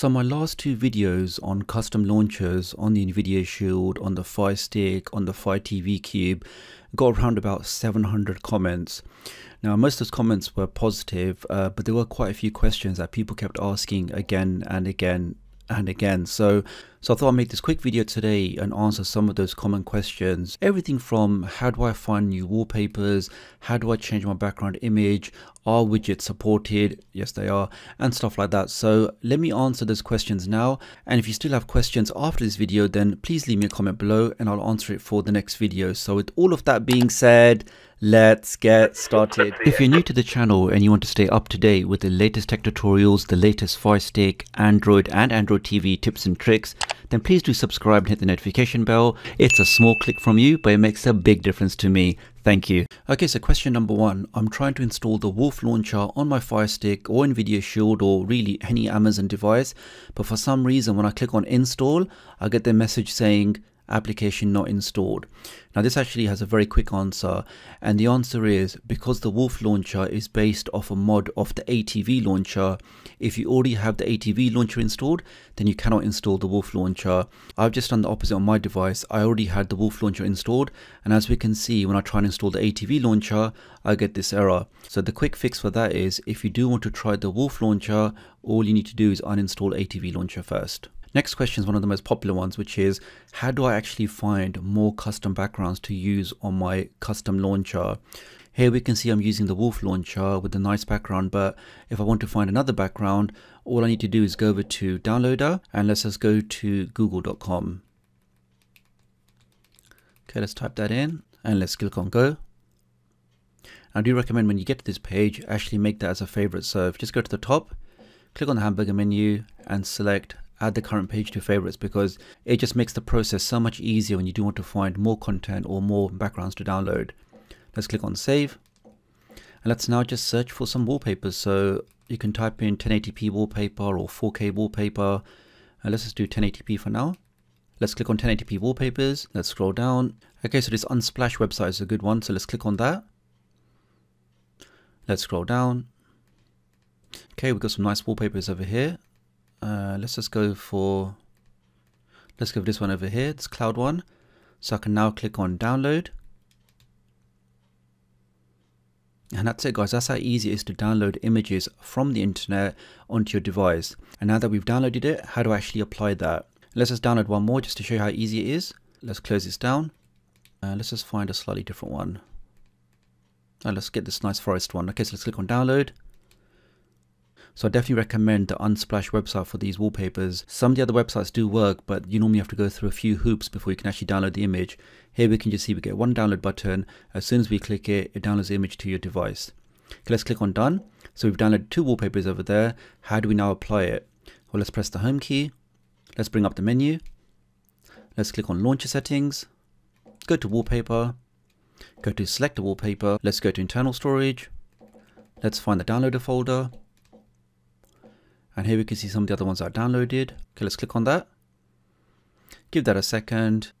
So my last two videos on custom launchers on the Nvidia Shield, on the Fire Stick, on the Fire TV Cube got around about 700 comments. Now most of those comments were positive, uh, but there were quite a few questions that people kept asking again and again and again. So, so I thought I'd make this quick video today and answer some of those common questions. Everything from how do I find new wallpapers, how do I change my background image, are widgets supported? Yes, they are, and stuff like that. So let me answer those questions now. And if you still have questions after this video, then please leave me a comment below and I'll answer it for the next video. So with all of that being said, Let's get started. If you're new to the channel and you want to stay up to date with the latest tech tutorials, the latest Fire Stick, Android and Android TV tips and tricks, then please do subscribe and hit the notification bell. It's a small click from you, but it makes a big difference to me. Thank you. Okay, so question number one. I'm trying to install the Wolf launcher on my Fire Stick or NVIDIA Shield or really any Amazon device, but for some reason when I click on install, I get the message saying application not installed. Now this actually has a very quick answer and the answer is because the Wolf launcher is based off a mod of the ATV launcher. If you already have the ATV launcher installed then you cannot install the Wolf launcher. I've just done the opposite on my device. I already had the Wolf launcher installed and as we can see when I try and install the ATV launcher I get this error. So the quick fix for that is if you do want to try the Wolf launcher all you need to do is uninstall ATV launcher first. Next question is one of the most popular ones, which is how do I actually find more custom backgrounds to use on my custom launcher? Here we can see I'm using the Wolf launcher with a nice background, but if I want to find another background, all I need to do is go over to downloader and let's just go to google.com. Okay, let's type that in and let's click on go. I do recommend when you get to this page, actually make that as a favorite. So if you just go to the top, click on the hamburger menu and select add the current page to favorites because it just makes the process so much easier when you do want to find more content or more backgrounds to download. Let's click on save. And let's now just search for some wallpapers. So you can type in 1080p wallpaper or 4K wallpaper. And let's just do 1080p for now. Let's click on 1080p wallpapers. Let's scroll down. Okay, so this Unsplash website is a good one. So let's click on that. Let's scroll down. Okay, we've got some nice wallpapers over here. Uh, let's just go for, let's go for this one over here, it's cloud one. So I can now click on download. And that's it guys, that's how easy it is to download images from the internet onto your device. And now that we've downloaded it, how do I actually apply that? Let's just download one more just to show you how easy it is. Let's close this down. Uh, let's just find a slightly different one. Uh, let's get this nice forest one. Okay, so let's click on download. So I definitely recommend the Unsplash website for these wallpapers. Some of the other websites do work, but you normally have to go through a few hoops before you can actually download the image. Here we can just see we get one download button. As soon as we click it, it downloads the image to your device. Okay, let's click on done. So we've downloaded two wallpapers over there. How do we now apply it? Well, let's press the home key. Let's bring up the menu. Let's click on launcher settings. Go to wallpaper. Go to select a wallpaper. Let's go to internal storage. Let's find the downloader folder. And here we can see some of the other ones are downloaded. Okay, let's click on that. Give that a second.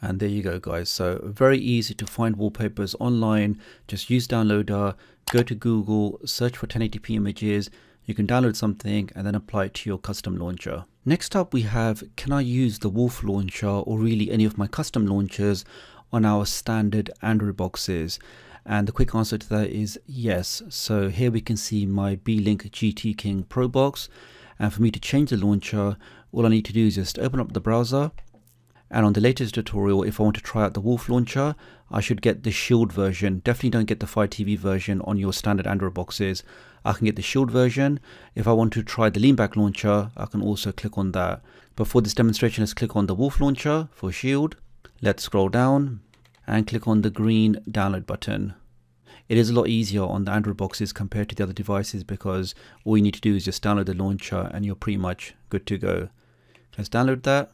And there you go, guys. So very easy to find wallpapers online. Just use downloader, go to Google, search for 1080p images. You can download something and then apply it to your custom launcher. Next up, we have, can I use the Wolf launcher or really any of my custom launchers on our standard Android boxes? And the quick answer to that is yes. So here we can see my Beelink GT King Pro box. And for me to change the launcher, all I need to do is just open up the browser. And on the latest tutorial, if I want to try out the Wolf launcher, I should get the Shield version. Definitely don't get the Fire TV version on your standard Android boxes. I can get the Shield version. If I want to try the leanback launcher, I can also click on that. But for this demonstration, let's click on the Wolf launcher for Shield. Let's scroll down and click on the green download button. It is a lot easier on the Android boxes compared to the other devices because all you need to do is just download the launcher and you're pretty much good to go. Let's download that.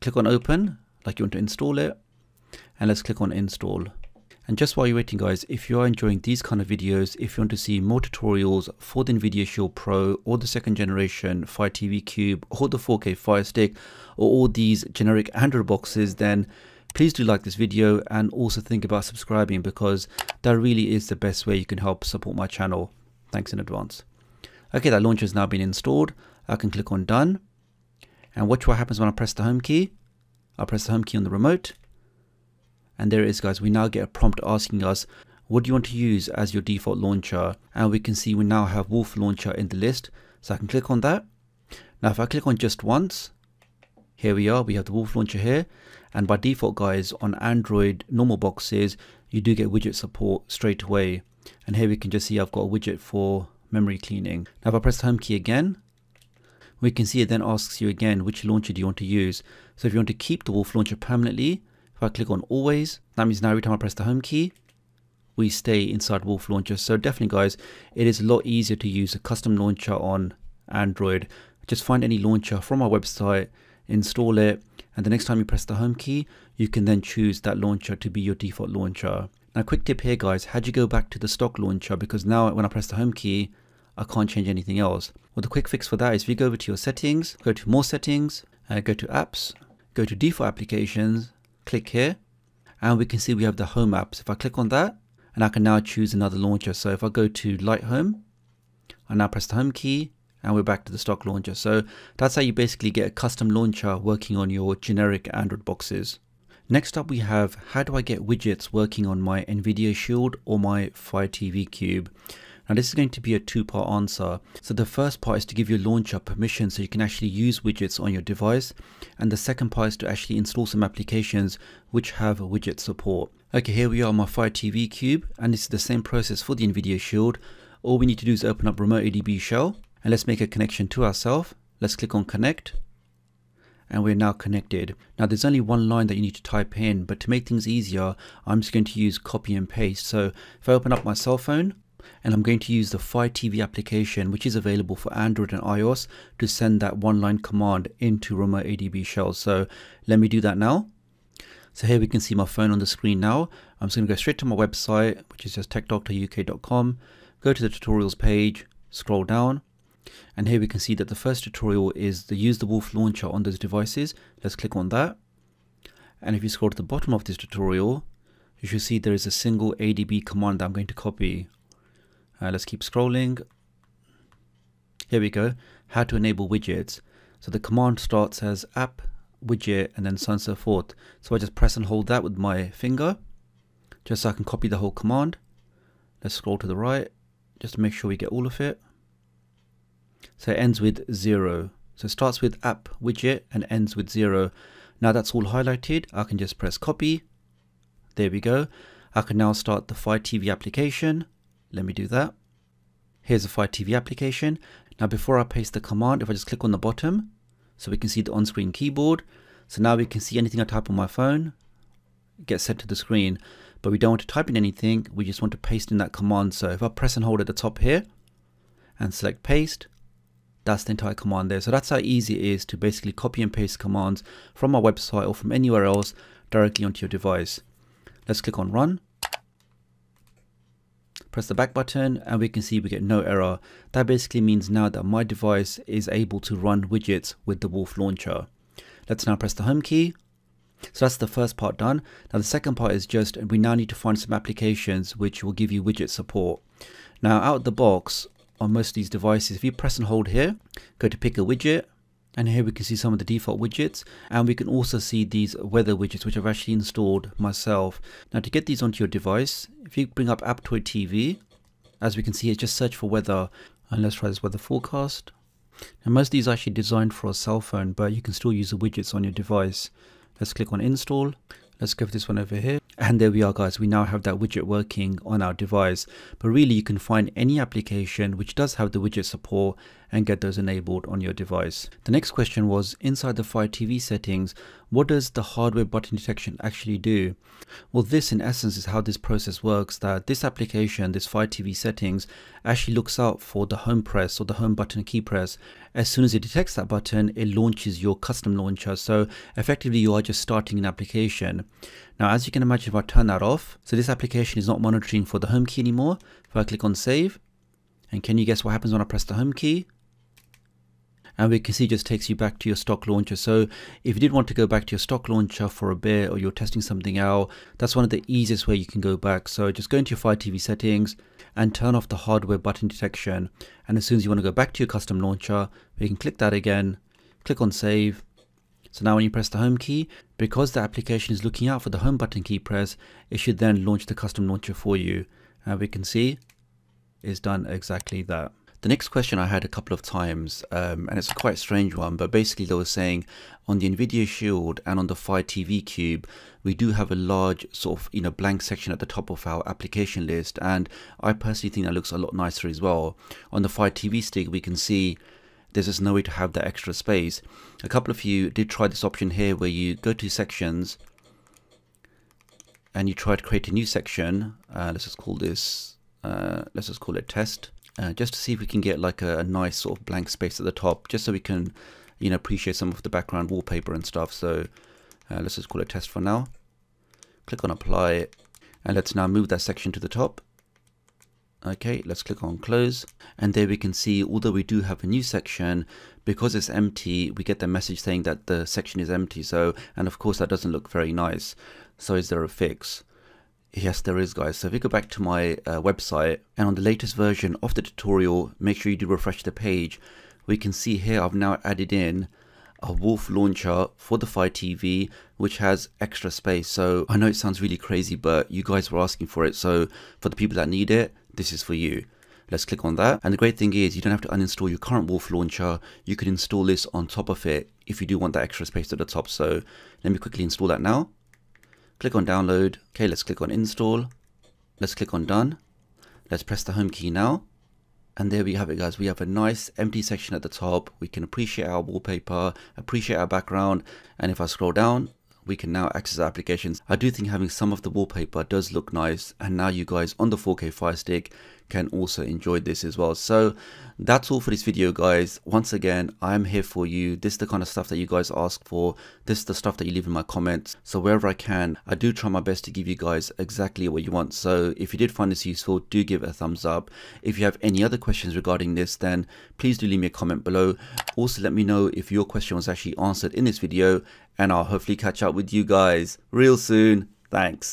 Click on open like you want to install it and let's click on install. And just while you're waiting guys, if you are enjoying these kind of videos, if you want to see more tutorials for the NVIDIA Shield Pro or the second generation Fire TV Cube or the 4K Fire Stick or all these generic Android boxes, then Please do like this video and also think about subscribing because that really is the best way you can help support my channel. Thanks in advance. Okay, that launcher has now been installed. I can click on done. And watch what happens when I press the home key. I press the home key on the remote. And there it is guys, we now get a prompt asking us, what do you want to use as your default launcher? And we can see we now have Wolf Launcher in the list. So I can click on that. Now if I click on just once, here we are, we have the Wolf Launcher here. And by default guys, on Android normal boxes, you do get widget support straight away. And here we can just see I've got a widget for memory cleaning. Now if I press the home key again, we can see it then asks you again which launcher do you want to use. So if you want to keep the Wolf Launcher permanently, if I click on always, that means now every time I press the home key, we stay inside Wolf Launcher. So definitely guys, it is a lot easier to use a custom launcher on Android. Just find any launcher from our website, install it, and the next time you press the home key, you can then choose that launcher to be your default launcher. Now quick tip here guys, how do you go back to the stock launcher? Because now when I press the home key, I can't change anything else. Well the quick fix for that is if you go over to your settings, go to more settings, uh, go to apps, go to default applications, click here, and we can see we have the home apps. If I click on that, and I can now choose another launcher. So if I go to Light Home, I now press the home key and we're back to the stock launcher. So that's how you basically get a custom launcher working on your generic Android boxes. Next up we have how do I get widgets working on my Nvidia Shield or my Fire TV Cube. Now this is going to be a two-part answer. So the first part is to give your launcher permission so you can actually use widgets on your device. And the second part is to actually install some applications which have widget support. Okay, here we are on my Fire TV Cube and this is the same process for the NVIDIA Shield. All we need to do is open up Remote ADB Shell and let's make a connection to ourselves. Let's click on connect and we're now connected. Now there's only one line that you need to type in, but to make things easier, I'm just going to use copy and paste. So if I open up my cell phone, and I'm going to use the Fire TV application which is available for Android and iOS to send that one line command into Remote ADB Shell. So let me do that now. So here we can see my phone on the screen now. I'm just going to go straight to my website which is just techdoctoruk.com, go to the tutorials page, scroll down and here we can see that the first tutorial is the use the Wolf launcher on those devices. Let's click on that. And if you scroll to the bottom of this tutorial, you should see there is a single ADB command that I'm going to copy. Uh, let's keep scrolling. Here we go, how to enable widgets. So the command starts as app, widget, and then so on and so forth. So I just press and hold that with my finger, just so I can copy the whole command. Let's scroll to the right, just to make sure we get all of it. So it ends with zero. So it starts with app widget and ends with zero. Now that's all highlighted, I can just press copy. There we go. I can now start the Fire TV application. Let me do that. Here's a Fire TV application. Now before I paste the command, if I just click on the bottom, so we can see the on-screen keyboard. So now we can see anything I type on my phone gets sent to the screen. But we don't want to type in anything, we just want to paste in that command. So if I press and hold at the top here and select paste, that's the entire command there. So that's how easy it is to basically copy and paste commands from our website or from anywhere else directly onto your device. Let's click on run press the back button and we can see we get no error. That basically means now that my device is able to run widgets with the Wolf launcher. Let's now press the home key. So that's the first part done. Now the second part is just we now need to find some applications which will give you widget support. Now out of the box on most of these devices, if you press and hold here, go to pick a widget, and here we can see some of the default widgets and we can also see these weather widgets which I've actually installed myself. Now to get these onto your device, if you bring up Aptoide TV, as we can see, it just search for weather and let's try this weather forecast. Now most of these are actually designed for a cell phone but you can still use the widgets on your device. Let's click on install. Let's go for this one over here. And there we are guys, we now have that widget working on our device. But really you can find any application which does have the widget support and get those enabled on your device. The next question was inside the Fire TV settings, what does the hardware button detection actually do? Well this in essence is how this process works that this application, this Fire TV settings actually looks out for the home press or the home button key press. As soon as it detects that button it launches your custom launcher so effectively you are just starting an application. Now as you can imagine if I turn that off, so this application is not monitoring for the home key anymore. If I click on save, and can you guess what happens when I press the home key? and we can see just takes you back to your stock launcher. So if you did want to go back to your stock launcher for a bit or you're testing something out, that's one of the easiest way you can go back. So just go into your Fire TV settings and turn off the hardware button detection. And as soon as you want to go back to your custom launcher, we can click that again, click on save. So now when you press the home key, because the application is looking out for the home button key press, it should then launch the custom launcher for you. And we can see it's done exactly that. The next question I had a couple of times, um, and it's a quite strange one, but basically they were saying on the NVIDIA Shield and on the Fire TV Cube, we do have a large sort of, you know, blank section at the top of our application list. And I personally think that looks a lot nicer as well. On the Fire TV Stick, we can see there's just no way to have that extra space. A couple of you did try this option here where you go to sections and you try to create a new section. Uh, let's just call this, uh, let's just call it test uh, just to see if we can get like a, a, nice sort of blank space at the top just so we can you know appreciate some of the background wallpaper and stuff so uh, let's just call it test for now click on apply and let's now move that section to the top okay let's click on close and there we can see although we do have a new section because it's empty we get the message saying that the section is empty so and of course that doesn't look very nice so is there a fix Yes, there is guys. So if you go back to my uh, website and on the latest version of the tutorial, make sure you do refresh the page. We can see here I've now added in a Wolf launcher for the Fire TV, which has extra space. So I know it sounds really crazy, but you guys were asking for it. So for the people that need it, this is for you. Let's click on that. And the great thing is you don't have to uninstall your current Wolf launcher. You can install this on top of it if you do want that extra space at the top. So let me quickly install that now click on download. Okay, let's click on install. Let's click on done. Let's press the home key now. And there we have it guys. We have a nice empty section at the top. We can appreciate our wallpaper, appreciate our background. And if I scroll down, we can now access applications. I do think having some of the wallpaper does look nice. And now you guys on the 4K Fire Stick can also enjoy this as well. So that's all for this video guys. Once again, I'm here for you. This is the kind of stuff that you guys ask for. This is the stuff that you leave in my comments. So wherever I can, I do try my best to give you guys exactly what you want. So if you did find this useful, do give it a thumbs up. If you have any other questions regarding this, then please do leave me a comment below. Also let me know if your question was actually answered in this video and I'll hopefully catch up with you guys real soon. Thanks.